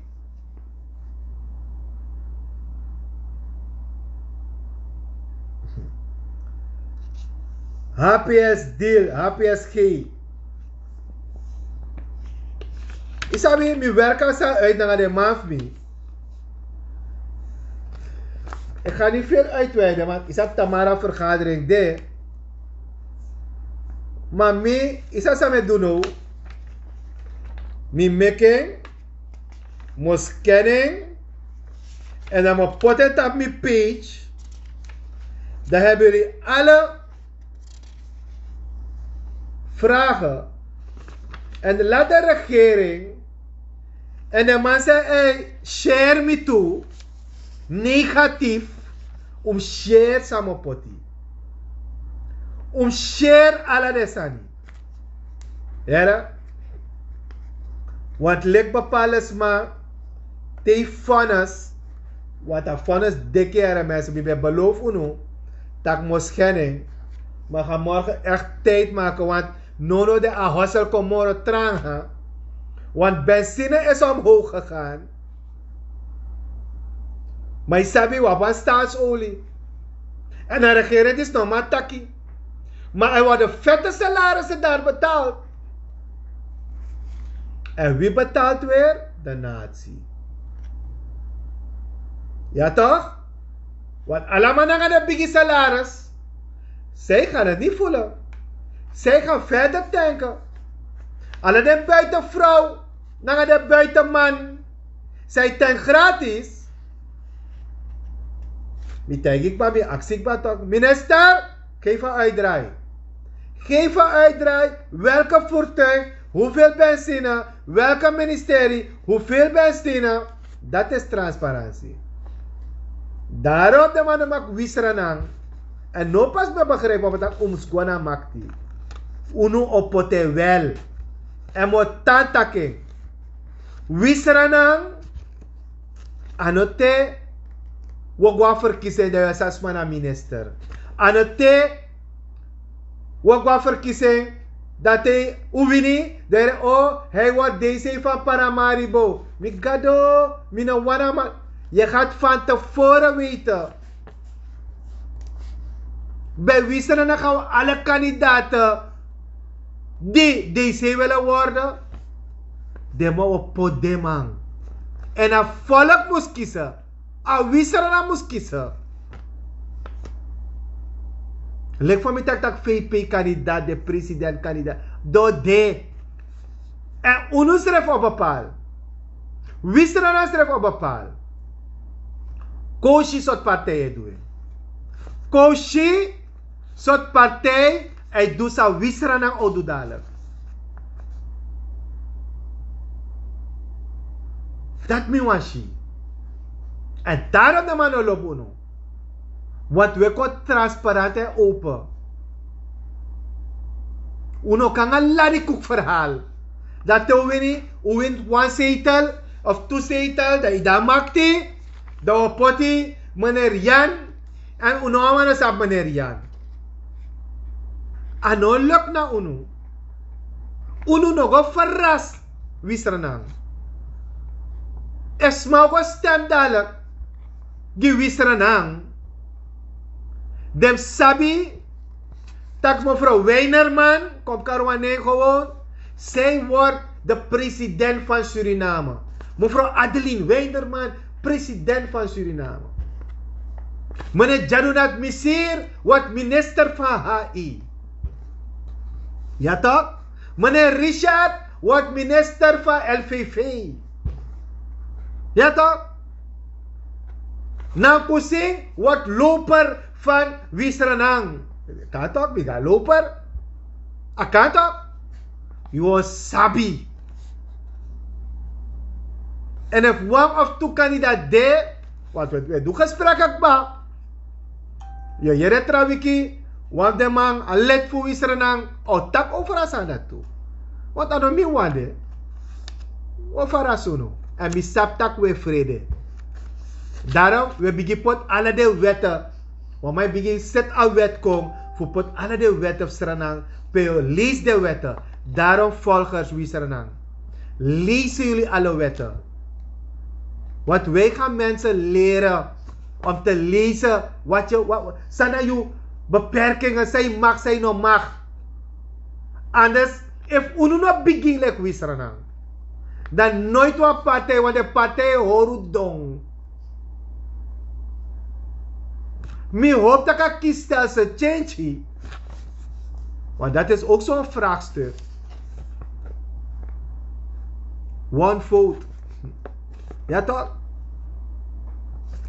HPS deal, HPSG. Isabi, mi werken sa uit naar de mafmi. Ik ga niet veel uitweiden, want is dat Tamara vergadering de. Maar me, is dat samen doen nou? Me making, mo scanning, en dan put het op mijn page. Dan hebben jullie alle vragen. En laat de regering en de man zei, share me toe negatief om share samopoti. Om share ala desani. Era? Want lik bepaald maar te vonnis, wat a vonnis dikke er mensen bij beloof uno, dat moet schenning. Maar gaan morgen echt tijd maken, want nono de a hossel kom morgen tranga. Want benzine is omhoog gegaan. Maar je sabi wat was staatsolie. En de regering is nog maar takkie. Maar er worden vette salarissen daar betaald. En wie betaalt weer? De natie. Ja toch? Want allemaal naar de biggie salaris. Zij gaan het niet voelen. Zij gaan verder denken. Alle de buitenvrouw, naar de buitenman. Zij ten gratis. Mi denk ik maar, mi maar toch. Minister, geef een uitdraai. Geef een uitdraai. Welke voertuig, hoeveel benzine, welke ministerie, hoeveel benzine. Dat is transparantie. Daarop de mannen mak wisranang. En no pas be begrijpen wat dat omsgwana makti. Uno opote wel. En mo tantake. Wisranang. Anote. Wagwa verkiezen de sasmana minister. Anote. Wagwa verkiezen. Dat hij uwini. Der o. Hij wordt deze van Paramaribo. Mi gado. Mina wana je gaat van tevoren weten. Bij wie zijn dan gaan we alle kandidaten die DC willen worden? De moeten podemang. En een volk moest kiezen. A kiezen? Lek van mij tak tak VP-kandidaat, de president-kandidaat. Do de. En unu schrijf op bepaal. Dan schrijf op bepaal? Koshi soort partijen doen. Koshi soort partij, hij doet sa wisra ng odu dadelijk. Dat mi washi. En daarom de man lobuno. Want we kon transparant en open. Uno kan een larikoek verhaal. Dat we win, u wint one zetel of two zetel, dat je dat maakt. Dat we poti meneer Jan en unawa na sa meneer Jan. Ano luk na uno? Uno no go verras wisranang. Esma ko stem dalak gi wisranang. Dem sabi tak mevrouw Weinerman komt Karwane gewoon. Zij wordt de president van Suriname. Mevrouw Adeline Weinerman president van Suriname. Meneer Janunat Misir wordt minister van HI. Ja toch? Meneer Richard wordt minister van LVV. Ja toch? Nang Pusing wordt loper van Wisranang. Wie gaat loper? Kan toch? You sabi. En if one of two kandidaat there, wat we, we doen gesprek ba. Je je retrawiki, want de man a let voor Israël o tak over asa dat toe. Want ano mi wande, o farasuno. En mi sap tak we vrede. Daarom, we begin pot alle de wetten. Want mij begin set al wet kom, voor pot alle de wetten Sranang. Peo lees de wetten. Daarom volgers wie Sranang. Lezen jullie alle wetten. Want wij gaan mensen leren om te lezen wat je, wat, zijn beperkingen, zijn mag, zijn no mag. Anders, if unu no begin like wisranang, dan nooit wat partij, want de partij hoort dong. Mi hoop dat ik kiesstelsel change. Want dat is ook zo'n vraagstuk. One vote. Ja toch?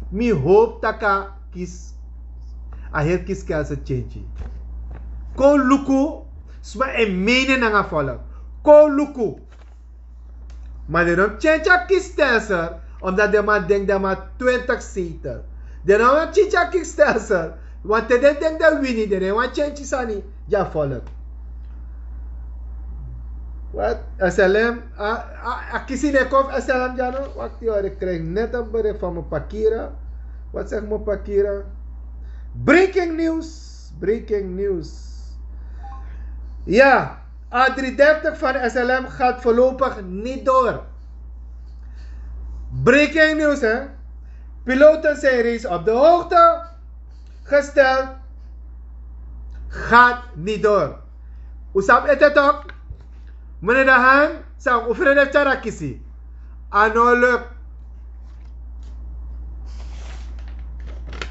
Mi hoop taka kis aher kis ka sa change. Ko luku sma e mene nga volk. Ko luku. Maar de change a stelsel omdat de man denkt dat maar 20 zetel. De nog een change a kis stelsel want de denkt dat winnie de want change sani ja volk. Wat? SLM? Ah, kiezen ik of SLM, Jano? Wacht, joh, ik krijg net een bericht van mijn Pakira. Wat zegt mijn Pakira? Breaking news. Breaking news. Ja, A330 van SLM gaat voorlopig niet door. Breaking news, hè? Piloten zijn reeds op de hoogte gesteld. Gaat niet door. Usap het ook? Meneer De Haan, zou oefenen de cara kisi. Ano luk.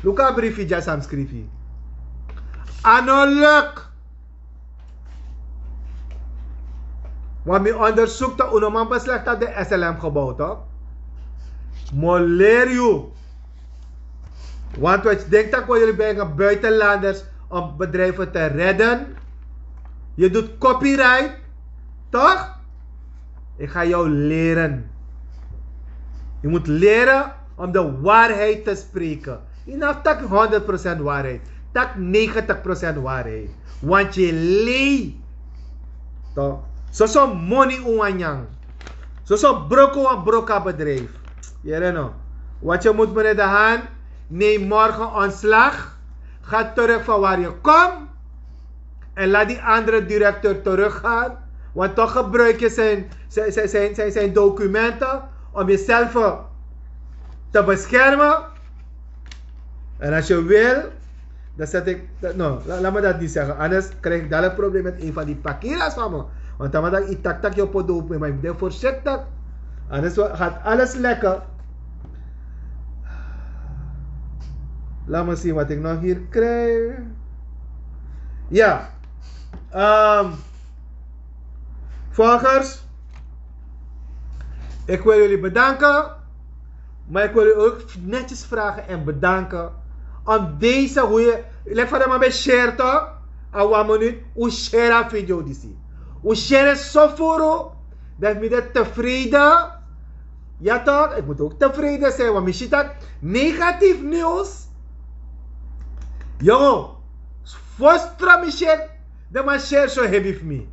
Luka briefi ja sam skrifi. Ano luk. Want mi onderzoek de unoman beslecht dat de SLM gebouwd, toch? Moleer you. Want wat je denkt dat jullie brengen buitenlanders om bedrijven te redden. Je doet copyright. Toch? Ik ga jou leren. Je moet leren om de waarheid te spreken. Je hebt tak 100% waarheid. Tak 90% waarheid. Want je leeft. Toch? Zo zo money uwanyang. Zo zo broko aan broka bedrijf. Jere no. Wat je moet meneer De Haan. Neem morgen ontslag. Ga terug van waar je komt. En laat die andere directeur teruggaan. Want toch gebruik je zijn, zijn, zijn, zijn, zijn, documenten om jezelf te beschermen. En als je wil, dan zet ik. No, la- laat me dat niet zeggen. Anders krijg ik daar een probleem met een van die pakiras van me. Want dan moet ik tak tak je op open. Maar ik ben voorzichtig. Anders gaat alles lekker. Laat me zien wat ik nog hier krijg. Ja. Ehm volgers. Ik wil jullie bedanken. Maar ik wil jullie ook netjes vragen en bedanken. Om deze hoe je. Leg van hem bij share toch? Awa minuut. Hoe share video die. Hoe share zo voor. Dat me tevreden. Ja toch? Ik moet ook tevreden zijn. Want misschien dat negatief nieuws. Jongen. Vostra Michel. De man share zo heavy voor me.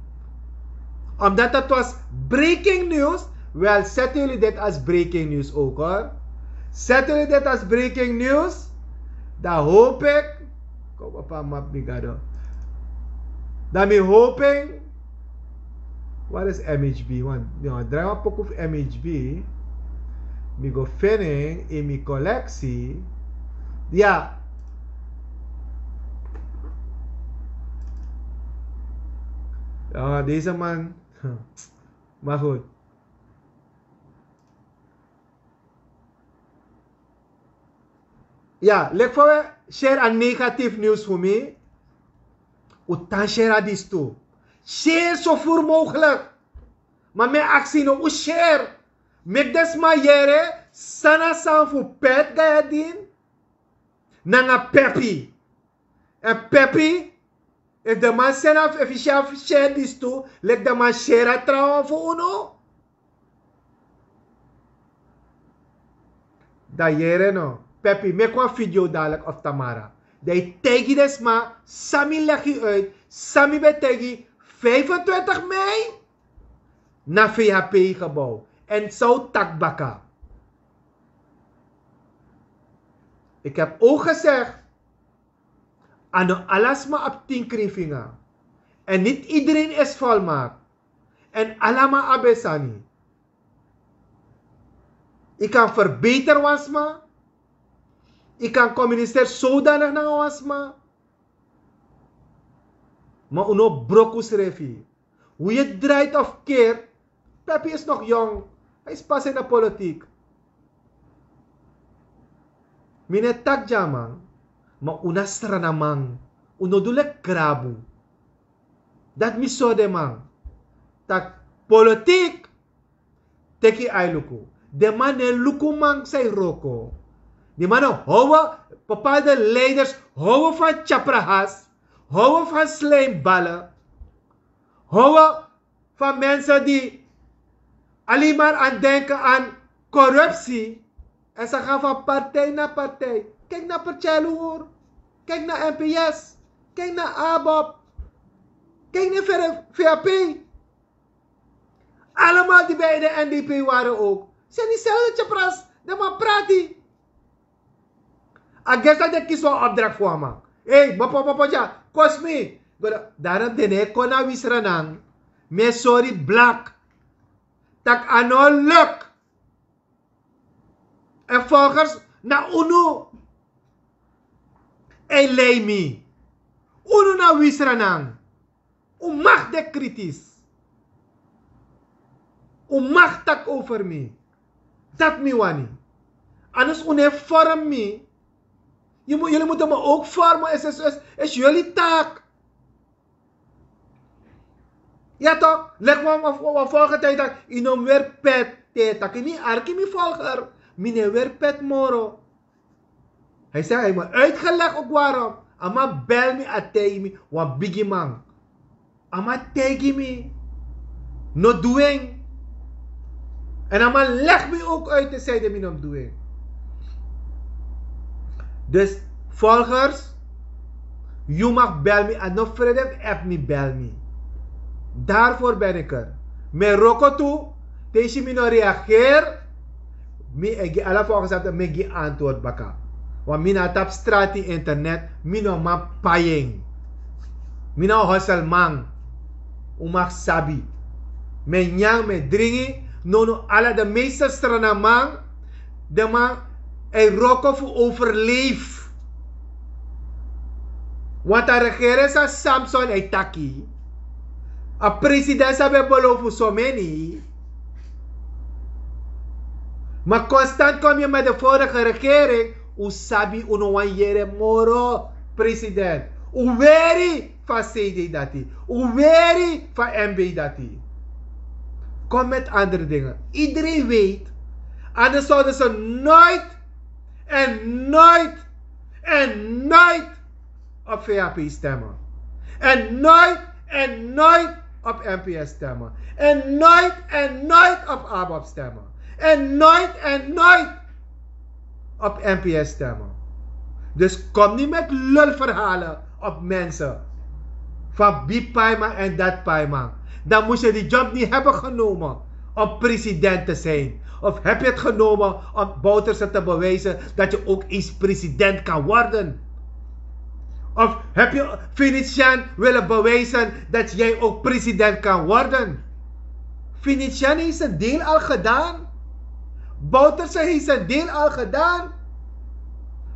Omdat het was breaking news. Wel, zetten jullie dit als breaking news ook hoor. Zetten jullie dit als breaking news. Dan hoop ik. Kom op een map, Migado. Dan me hoping. Wat is MHB? Want ja, draai maar pak of MHB. Me go vinden in mijn collectie. Ja. Ja, deze man. Maar goed. Ja, leg voor share een negatief nieuws voor mij. Utan share dit toe. Share zo voor mogelijk. Maar mijn actie no share. Met des ma jere, sana san fu pet din. Nanga pepi. En pepi, if the man send off, if share this too, let the man share a trouwen voor uno. Da jere no. Make een video dadelijk of Tamara. Dat tegi des ma, Sami leg je uit, Sami betegi 25 mei na VHP gebouw. En zo takbaka. Ik heb ook gezegd, ano op 10 krivinga. En niet iedereen is volmaakt. En allemaal abesani. Ik kan verbeteren wasma. Ik kan communiceer zodanig naar wasma. Maar uno brokus refi. Hoe je draait of keert. Pepe is nog jong. Hij is pas in de politiek. Mine tak jamang. Maar una stranamang. Uno dule krabu. Dat mi so de man. Tak politiek. Teki ay luku. De man luku mang say roko. Die mannen houden, bepaalde leiders houden van chaprahas, houden van slijmballen, houden van mensen die alleen maar aan denken aan corruptie. En ze gaan van partij naar partij. Kijk naar Percelo hoor. Kijk naar NPS. Kijk naar ABOP. Kijk naar VAP. allemaal die bij de NDP waren ook, zijn diezelfde chapras. Dat maar praat die. I guess dat ik kies opdracht voor man. Hey, papa papa ja, kost me. Daarom den ik kon na wisranang. Me sorry black. Tak ano luk. En volgens na uno. En lei mi. Uno na wisranang. U mag de kritisch. Mag tak over me. Dat mi wani. Anders une vorm me. Jullie moeten me ook vormen. Is, is, is, is jullie taak. Ja toch? Leg op op volgende tijd dat inom weer pet. Dat ik niet arki mi volger. Mine weer pet moro. Hij zei, hij me uitgelegd ook waarom. Ama bel me a tegen me. Wat biggie man. Ama tegen me. No doing. En ama leg me ook uit de zijde minom doing. Dus volgers, je mag bel me en nog verder app me bel me. Daarvoor ben ik er. Met roko toe, deze me nog reageer, me egi dat me gi antwoord baka. Want mina tap straat in internet, mina ma paying. Mina hustle man. U mag sabi. Me nyang me dringi, no no alle de meeste strana man, de man en rokken voor overleef. Want de regering sa Samson en Taki. A president sa be beloven so many. Maar constant kom je met de vorige regering. U yere moro president. U weri van CD dati. U weri van MB dati. Kom met andere dingen. Iedereen weet. Anders zouden ze nooit en nooit en nooit op VAP stemmen. En nooit en nooit op NPS stemmen. En nooit en nooit op ABAP stemmen. En nooit en nooit op NPS stemmen. Dus kom niet met lulverhalen op mensen. Van paima en dat paima. Dan moest je die job niet hebben genomen om president te zijn. Of heb je het genomen om Bouterse te bewijzen dat je ook eens president kan worden? Of heb je Venetian willen bewijzen dat jij ook president kan worden? Venetian heeft zijn deel al gedaan. Bouterse heeft zijn deel al gedaan.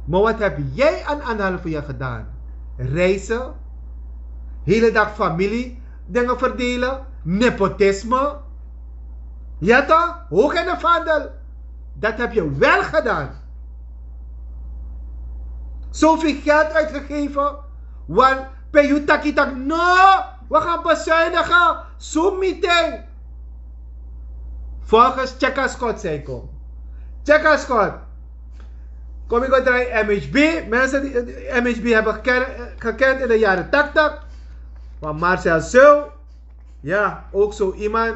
Maar wat heb jij aan anderhalf jaar gedaan? Reizen, hele dag familie dingen verdelen, nepotisme. Ja toch? Hoog in de vaandel. Dat heb je wel gedaan. Zoveel geld uitgegeven. Want Peyutaki tak, no, we gaan bezuinigen. Zo'n meeting. Volgens Cheka Scott zei Cheka Scott. Kom ik draaien MHB. Mensen die MHB hebben gekend, in de jaren 80. Maar Marcel Seul. Ja, ook zo iemand.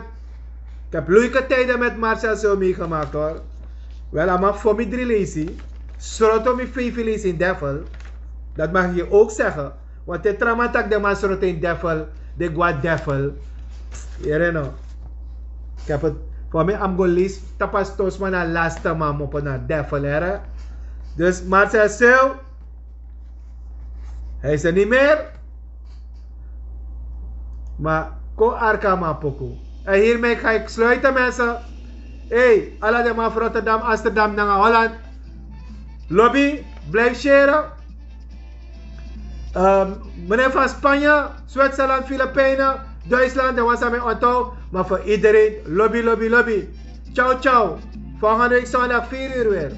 Ik heb leuke tijden met Marcel Seul meegemaakt hoor. Wel, allemaal voor me drie lezen. Sroto me vijf in Devil. Dat mag je ook zeggen. Want de tramatak de man in Devil. De guad Devil. No. Ik heb het voor mij am lezen. Tapas tos man na laatste man op een Devil here. Dus Marcel. Hij is er niet meer. Maar ko arka ma poku. En hiermee ga ik sluiten mensen. Hey, alle de man van Rotterdam, Amsterdam, naar Holland. Lobby, blijf sharen. Um, meneer van Spanje, Zwitserland, Filipijnen, Duitsland, dat was aan mijn onthoud. Maar voor iedereen, lobby, lobby, lobby. Ciao, ciao. Volgende week zondag 4 uur weer.